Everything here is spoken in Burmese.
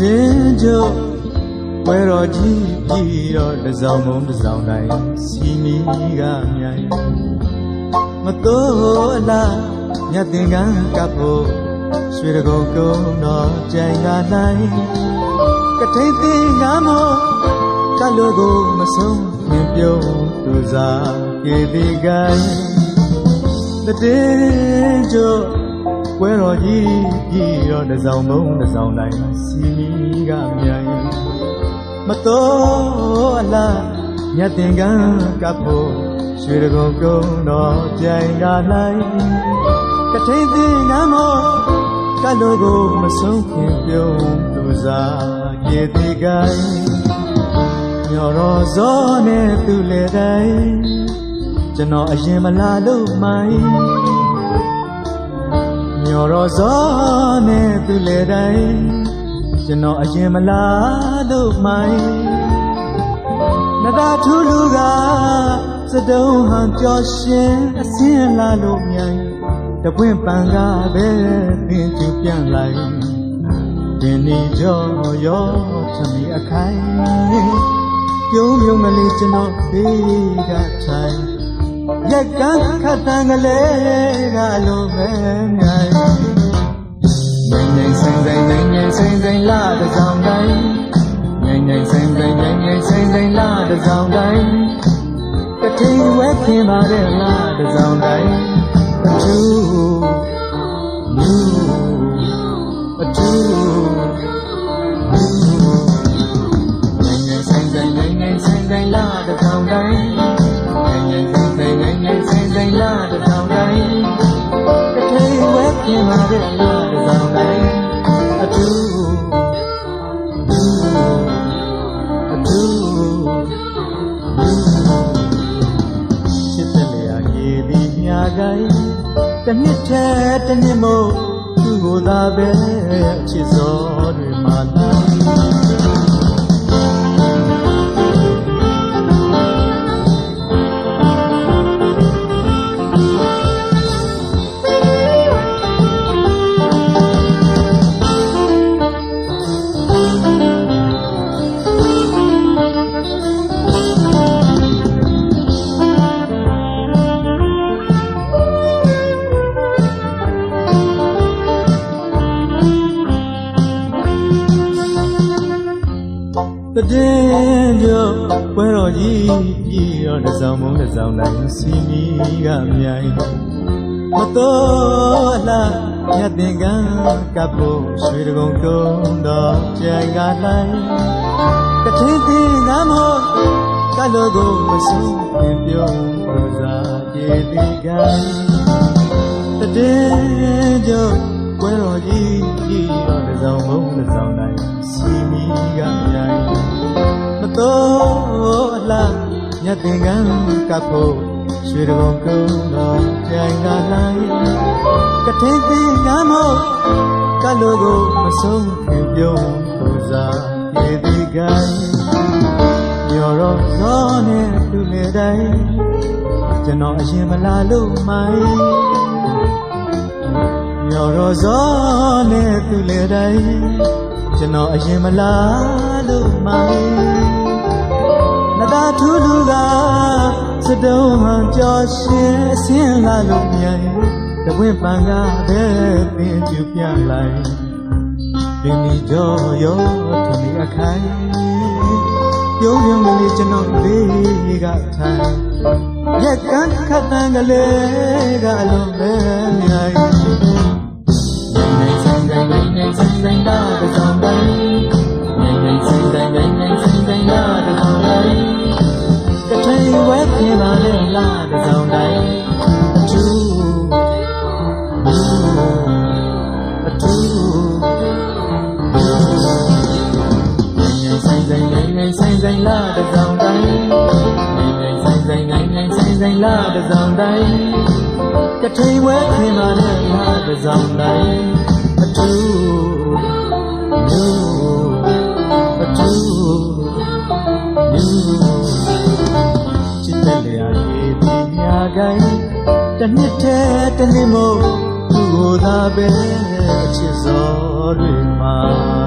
တို့ဝဲတော်ကြီးပြီးတော့တစောင်းမုံတစောင်းတိုင်းစီမီကမြိုင်မတော်အလားမြတ်တင်ကန်းကပ်ဖို့ရွှေတကုန်းကုန်းတော်ကြိုင်ကနိုင်ကထိန်သိငါမောကလူကိုမဆုံးမြပြုံးသူစားကေဒီကိုင်းတဲ့ကြို ကွဲတော်ကြီးပြီးတော့တစောင်းမုံတစောင်းတိုင်းစီမီကမြိုင်မတော်အလားမြတ်တင်ကန်းကပ်ဖို့ရွှေတကုန်းကုန်းတော်ကြိုင်ကနိုင်ကထိန်သိငါမောကလူကိုမဆုံးခင်ပြုံးသူစားရေတိကိုင်းညော်တော်ဇောနဲ့သူလေတိုင်းကျွန်တော်အရင်မလာလို့မိုင်း ညော်တော်ဇောနဲ့သူလေတိုင်းကျွန်တော်အရင်မလာလို့မိုင်းနတာထူးလူကစတုံးဟန်ကြော်ရှင်အစင်းလာလို့မြိုင်တပွင့်ပန်ကားပဲသင်ကျပြန်လိုက်တင်နေကြောရောချမီအခိုင်ပြုံးပြုံးကလေးကျွန်တော်ဘေးကထိုင် ရက်ကန်းခတ်တန်ကလေးကလိုပဲမြိုင်နိုင်နိုင်ဆိုင်ဆိုင်နိုင်နိုင်ဆိုင်ဆိုင်လာတဲ့ဆောင်တိုင်းနိုင်နိုင်ဆိုင်ဆိုင်နိုင်နိုင်ဆိုင်ဆိုင်လာတဲ့ဆောင်တိုင်းတထိန်ဝဲခင်ပါတဲ့လာတဲ့ဆောင်တိုင်းအထူးမြူအထူးဆိုင်လာတဲ့ထောင်တိုင်းင ဆိုင်လာတဲ့ထောင်တိုင်းတထေးဝဲပြင်လာတဲ့လာတဲ့ထောင်တိုင်းအထူးအထူးချစ်တဲ့လေယာရေပြီးညာကိုင်းတနှစ်ထဲတနှစ်မို့သူ့ကိုသာပဲချစ်စောတွေမှာလာ ပြောပွဲတော်ကြီးပြည်တော်တစောင်းမုံတစောင်းတိုင်းစီမီကမြိုင်မတော်အလားမြတ်တင်ကံကပ်ဖို့ရွှေတကုံတုံးတော်ကြိုင်ကတိုင်းကထင်းတင်ငါမောကလောကိုမဆုံးပြင်ပြုံးပူဇာပြေတိကံတည်ပြောပွဲတော်ကြီးပြည်တော်တစောင်းမုံတစောင်းတိုင်းစီမီကမြိုင်မ တော်အလားမြတ်တင်ကံကပ်ဖို့ရွှေတုံကုန်းတော်ကြိုင်လာလိုက်ကထင်းသိငါမောကလိုကိုမဆုံးခင်ပြုံးပူဇာပြေဒီကံရော်ရောသောနဲ့သူလေတိုင်းကျွန်တော်အရင်မလာလို့မိုင်းရော်ရောသောနဲ့သူလေတိုင်းကျွန်တော်အရင်မလာလို့မိုင်းနတာ ထူးလူကစတုံးဟန်ကြော်ရှင်အစင်းလာလို့မြိုင်တဝင့်ပန်ကားပဲပင်ကျူပြလိုက်ပင်ဒီကြောရောထမီအခိုင်ပြုံးပြုံးကလေးကျွန်တော်လေးကထိုင်ရက်ကန်းခတ်တန်ကလေးကအလုံးပဲမြိုင်နိုင်ဆိုင်ဆိုင်နိုင်နိုင်ဆိုင်ဆိုင်လာတဲ့ဆောင်တိုင်းနိုင်နိုင်ဆိုင်ဆိုင်နိုင်နိုင်ဆိုင်ဆိုင်လာတဲ့ဆောင်တိုင်းတထို င်ဝဲပြင်ပါလေလာတဲ့ဆောင်တိုင်းအထူးအထူးနိုင်ဆိုင်ဆိုင်နိုင်နိုင်ဆိုင်ဆိုင်လာတဲ့ဆောင်တိုင်းနိုင်နိုင် ညာကိုင်းတနှစ်တည်းတနှစ်မို့သူ့ကိုယ်သာပဲအချစ်စောတွေမှာ